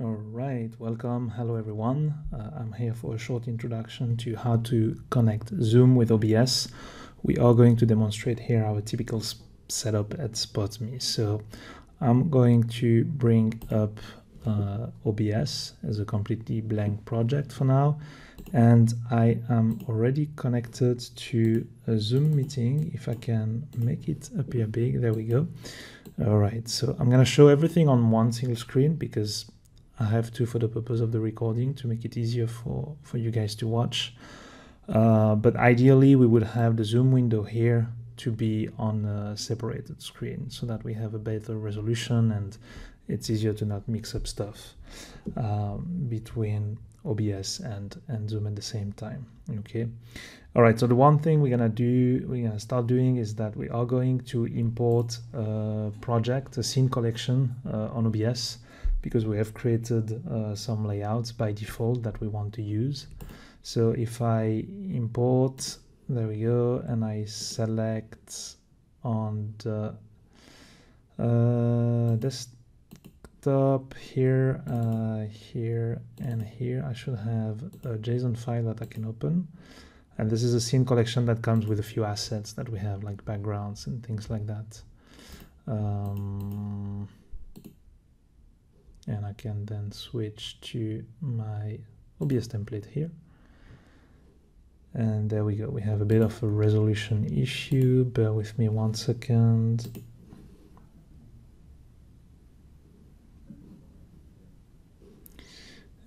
All right, welcome. Hello, everyone. Uh, I'm here for a short introduction to how to connect Zoom with OBS. We are going to demonstrate here our typical setup at SpotMe. So I'm going to bring up uh, OBS as a completely blank project for now. And I am already connected to a Zoom meeting. If I can make it appear big, there we go. All right, so I'm going to show everything on one single screen because I have to for the purpose of the recording to make it easier for, for you guys to watch. Uh, but ideally, we would have the Zoom window here to be on a separated screen so that we have a better resolution and it's easier to not mix up stuff um, between OBS and, and Zoom at the same time. Okay. All right. So the one thing we're gonna do, we're gonna start doing is that we are going to import a project, a scene collection uh, on OBS because we have created uh, some layouts by default that we want to use. So if I import, there we go, and I select on the uh, desktop here, uh, here, and here, I should have a JSON file that I can open. And this is a scene collection that comes with a few assets that we have, like backgrounds and things like that. Um, and I can then switch to my OBS template here. And there we go. We have a bit of a resolution issue. Bear with me one second.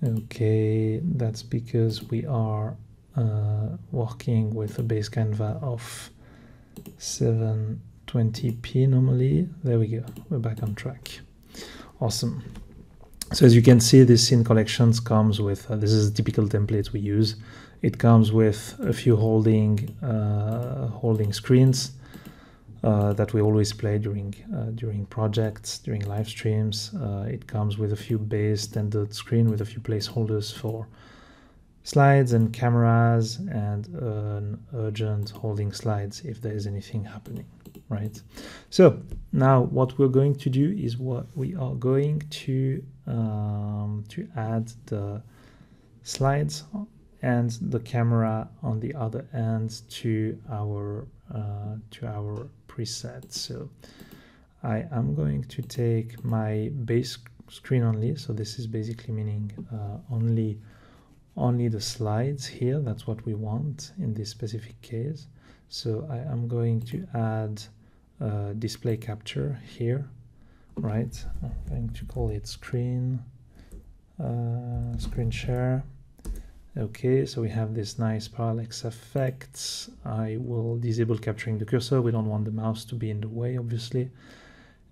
Okay, that's because we are uh, working with a base canva of 720p normally. There we go. We're back on track. Awesome. So as you can see, this scene collections comes with, uh, this is a typical template we use. It comes with a few holding uh, holding screens uh, that we always play during uh, during projects, during live streams. Uh, it comes with a few base standard screen with a few placeholders for slides and cameras and an urgent holding slides if there is anything happening right? So now what we're going to do is what we are going to um, to add the slides and the camera on the other end to our uh, to our preset. So I am going to take my base screen only. So this is basically meaning uh, only only the slides here. That's what we want in this specific case. So I am going to add uh, display capture here, right? I'm going to call it screen, uh, screen share. Okay, so we have this nice parallax effect. I will disable capturing the cursor. We don't want the mouse to be in the way, obviously.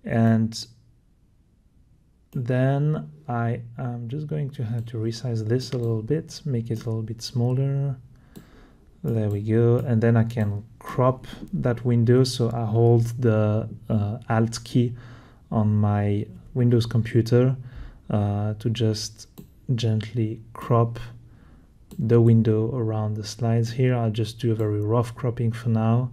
And then I am just going to have to resize this a little bit, make it a little bit smaller. There we go. And then I can crop that window. So I hold the uh, Alt key on my Windows computer uh, to just gently crop the window around the slides here. I'll just do a very rough cropping for now.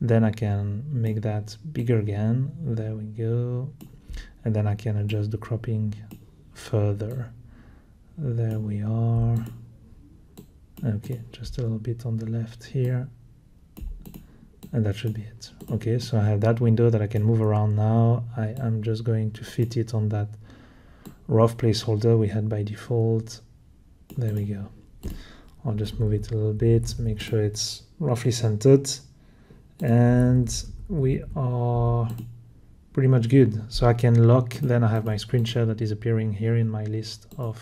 Then I can make that bigger again. There we go. And then I can adjust the cropping further. There we are okay just a little bit on the left here. And that should be it. Okay so I have that window that I can move around now. I am just going to fit it on that rough placeholder we had by default. There we go. I'll just move it a little bit make sure it's roughly centered. And we are pretty much good. So I can lock then I have my screen share that is appearing here in my list of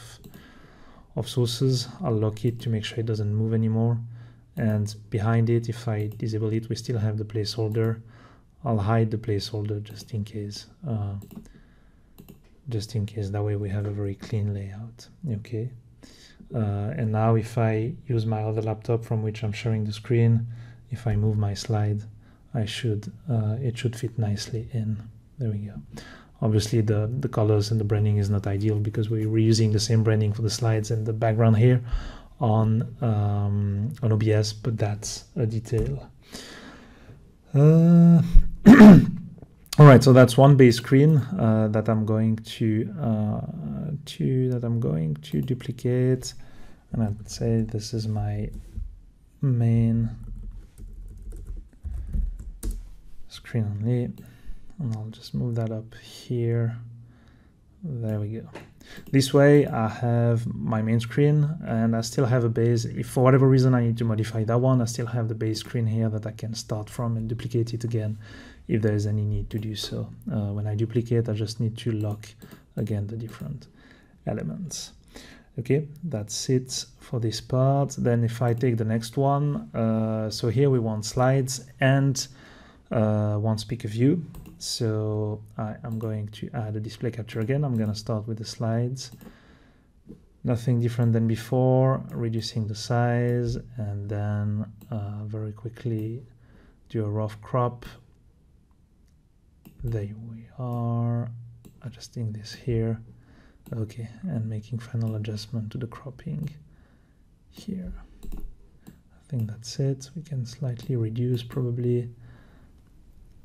of sources. I'll lock it to make sure it doesn't move anymore. And behind it, if I disable it, we still have the placeholder. I'll hide the placeholder just in case. Uh, just in case, that way we have a very clean layout. Okay. Uh, and now if I use my other laptop from which I'm sharing the screen, if I move my slide, I should, uh, it should fit nicely in. There we go. Obviously, the, the colors and the branding is not ideal because we're reusing the same branding for the slides and the background here on, um, on OBS, but that's a detail. Uh, all right, so that's one base screen uh, that I'm going to uh, to that I'm going to duplicate and I'd say this is my main screen only and I'll just move that up here. There we go. This way I have my main screen and I still have a base. If for whatever reason I need to modify that one I still have the base screen here that I can start from and duplicate it again if there is any need to do so. Uh, when I duplicate I just need to lock again the different elements. Okay that's it for this part. Then if I take the next one uh, so here we want slides and uh, one speaker view so I am going to add a display capture again. I'm gonna start with the slides. Nothing different than before reducing the size and then uh, very quickly do a rough crop. There we are. Adjusting this here. Okay and making final adjustment to the cropping here. I think that's it. We can slightly reduce probably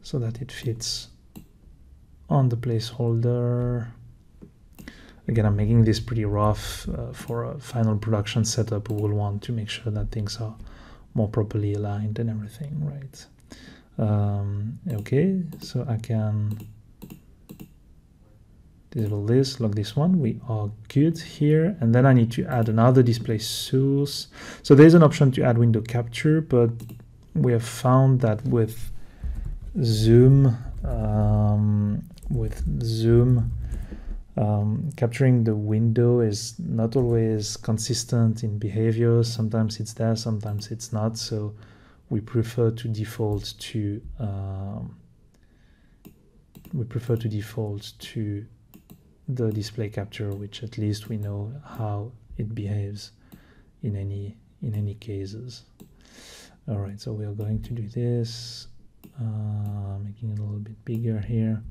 so that it fits on the placeholder again I'm making this pretty rough uh, for a final production setup we will want to make sure that things are more properly aligned and everything right um, okay so I can disable this, lock this one. We are good here. And then I need to add another display source. So there's an option to add window capture, but we have found that with zoom, um, with zoom, um, capturing the window is not always consistent in behavior. Sometimes it's there, sometimes it's not. So we prefer to default to um, we prefer to default to the display capture, which at least we know how it behaves in any in any cases. All right, so we are going to do this, uh, making it a little bit bigger here,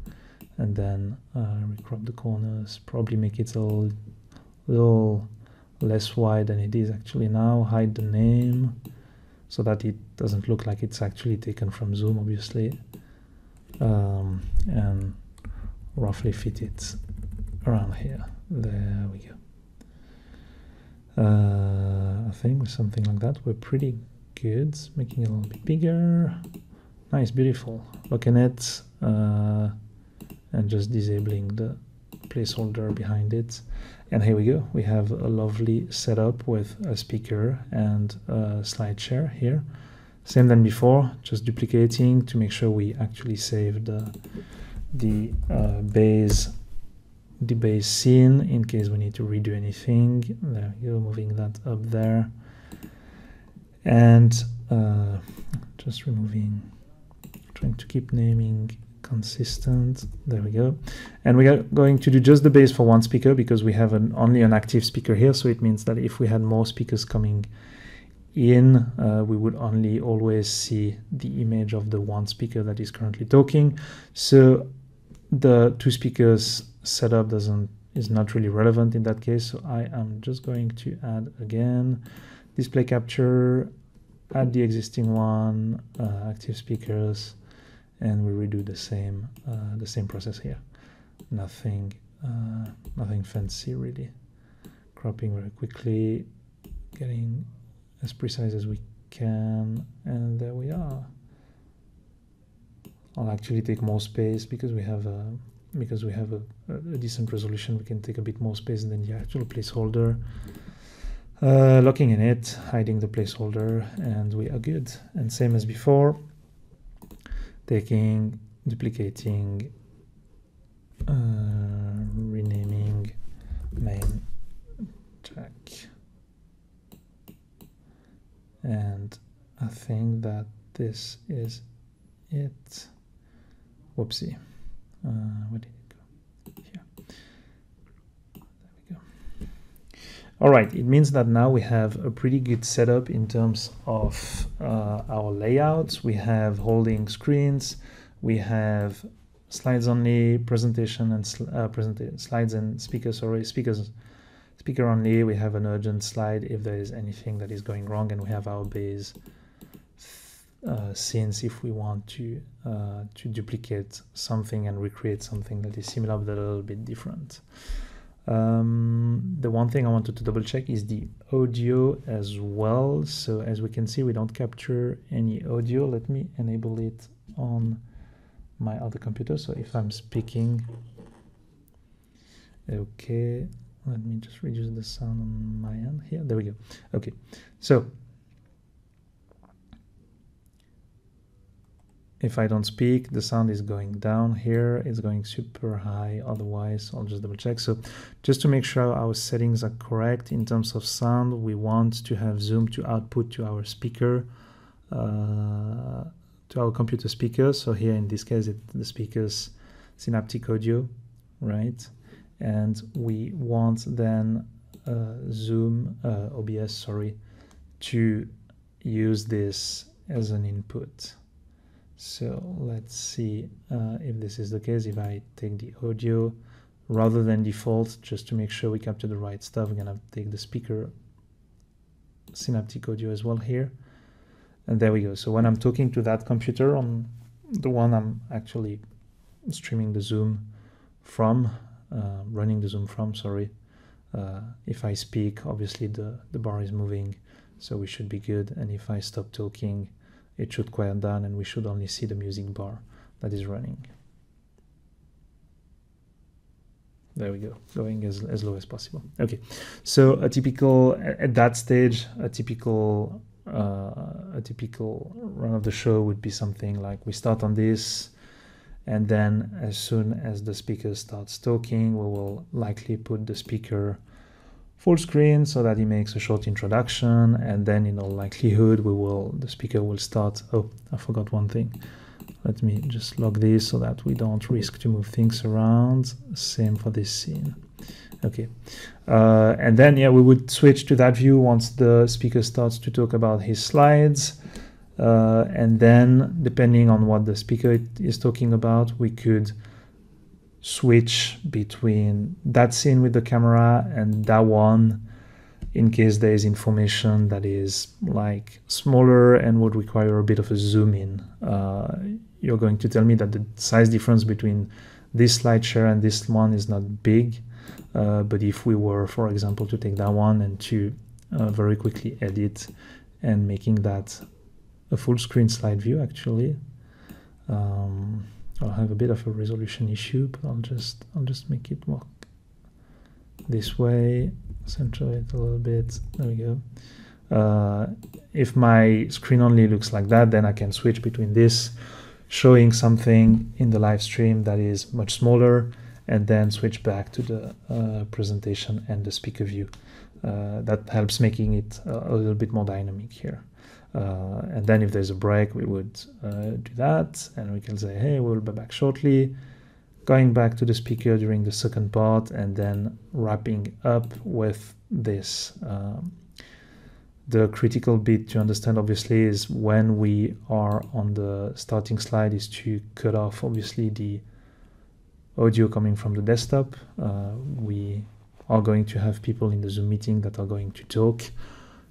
and then uh, recrop the corners, probably make it a little, less wide than it is actually now, hide the name, so that it doesn't look like it's actually taken from Zoom, obviously, um, and roughly fit it around here. There we go. Uh, I think with something like that, we're pretty good. Making it a little bit bigger. Nice, beautiful. Looking uh, and just disabling the placeholder behind it. And here we go. We have a lovely setup with a speaker and a slide share here. Same than before, just duplicating to make sure we actually save the, the uh, base the base scene in case we need to redo anything. There we go, moving that up there. And uh, just removing, trying to keep naming consistent. There we go. And we are going to do just the base for one speaker because we have an, only an active speaker here. So it means that if we had more speakers coming in, uh, we would only always see the image of the one speaker that is currently talking. So the two speakers setup doesn't is not really relevant in that case. So I am just going to add again display capture, add the existing one, uh, active speakers, and we redo the same uh, the same process here. Nothing uh, nothing fancy really. Cropping very quickly, getting as precise as we can, and there we are. I'll actually take more space because we have a because we have a, a decent resolution we can take a bit more space than the actual placeholder uh, locking in it hiding the placeholder and we are good and same as before taking duplicating uh, renaming main track. And I think that this is it. Whoopsie. Uh, where did it go here there we go all right it means that now we have a pretty good setup in terms of uh, our layouts. We have holding screens. We have slides only presentation and sl uh, present slides and speakers sorry speakers speaker only. We have an urgent slide if there is anything that is going wrong and we have our base uh, scenes if we want to uh, to duplicate something and recreate something that is similar but a little bit different. Um, the one thing I wanted to double check is the audio as well. So as we can see, we don't capture any audio. Let me enable it on my other computer. So if I'm speaking, okay, let me just reduce the sound on my end here. There we go. Okay, so if I don't speak, the sound is going down here. It's going super high. Otherwise, I'll just double check. So just to make sure our settings are correct in terms of sound, we want to have Zoom to output to our speaker, uh, to our computer speaker. So here in this case, it, the speaker's Synaptic Audio, right? And we want then uh, Zoom, uh, OBS, sorry, to use this as an input. So let's see uh, if this is the case. If I take the audio rather than default, just to make sure we capture the right stuff, I'm gonna take the speaker synaptic audio as well here. And there we go. So when I'm talking to that computer on the one I'm actually streaming the Zoom from, uh, running the Zoom from, sorry. Uh, if I speak, obviously the, the bar is moving, so we should be good. And if I stop talking, it should quiet down and we should only see the music bar that is running. There we go, going as, as low as possible. Okay, so a typical, at that stage, a typical uh, a typical run of the show would be something like we start on this and then as soon as the speaker starts talking we will likely put the speaker full screen so that he makes a short introduction and then in all likelihood we will the speaker will start. Oh i forgot one thing. Let me just log this so that we don't risk to move things around. Same for this scene. Okay. Uh, and then yeah we would switch to that view once the speaker starts to talk about his slides. Uh, and then depending on what the speaker is talking about we could switch between that scene with the camera and that one in case there is information that is like smaller and would require a bit of a zoom in. Uh, you're going to tell me that the size difference between this slide share and this one is not big. Uh, but if we were, for example, to take that one and to uh, very quickly edit and making that a full screen slide view actually, um, I'll have a bit of a resolution issue, but I'll just I'll just make it work this way, center it a little bit. There we go. Uh, if my screen only looks like that, then I can switch between this, showing something in the live stream that is much smaller, and then switch back to the uh, presentation and the speaker view. Uh, that helps making it a, a little bit more dynamic here. Uh, and then if there's a break, we would uh, do that and we can say, hey, we'll be back shortly. Going back to the speaker during the second part and then wrapping up with this. Um, the critical bit to understand obviously is when we are on the starting slide is to cut off obviously the audio coming from the desktop. Uh, we are going to have people in the Zoom meeting that are going to talk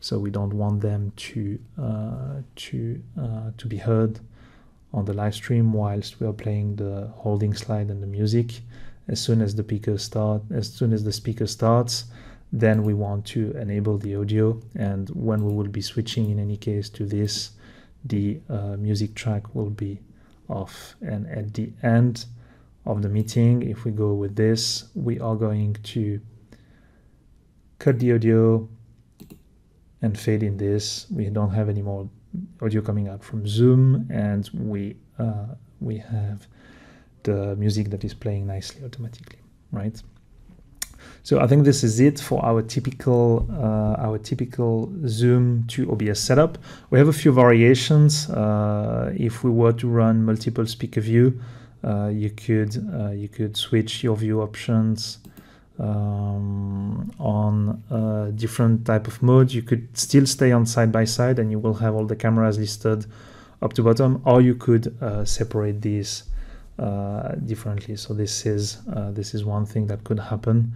so we don't want them to uh, to uh, to be heard on the live stream whilst we are playing the holding slide and the music. As soon as the speaker start, as soon as the speaker starts, then we want to enable the audio. And when we will be switching, in any case, to this, the uh, music track will be off. And at the end of the meeting, if we go with this, we are going to cut the audio, and fade in this. We don't have any more audio coming out from Zoom, and we uh, we have the music that is playing nicely automatically, right? So I think this is it for our typical uh, our typical Zoom to OBS setup. We have a few variations. Uh, if we were to run multiple speaker view, uh, you could uh, you could switch your view options um, on different type of mode. You could still stay on side by side and you will have all the cameras listed up to bottom, or you could uh, separate these uh, differently. So this is uh, this is one thing that could happen.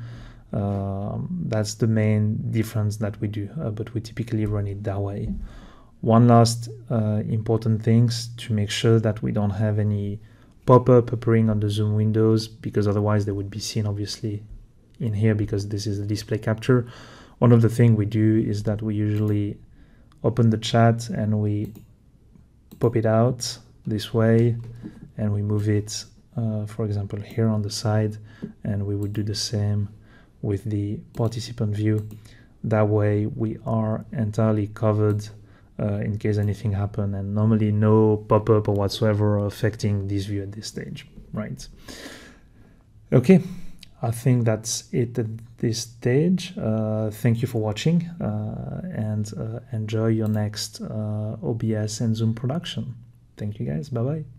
Um, that's the main difference that we do, uh, but we typically run it that way. One last uh, important things to make sure that we don't have any pop-up appearing on the Zoom windows because otherwise they would be seen obviously in here because this is the display capture. One of the things we do is that we usually open the chat and we pop it out this way and we move it, uh, for example, here on the side, and we would do the same with the participant view. That way we are entirely covered uh, in case anything happen and normally no pop-up or whatsoever affecting this view at this stage, right? Okay, I think that's it at this stage. Uh, thank you for watching uh, and uh, enjoy your next uh, OBS and Zoom production. Thank you guys. Bye bye.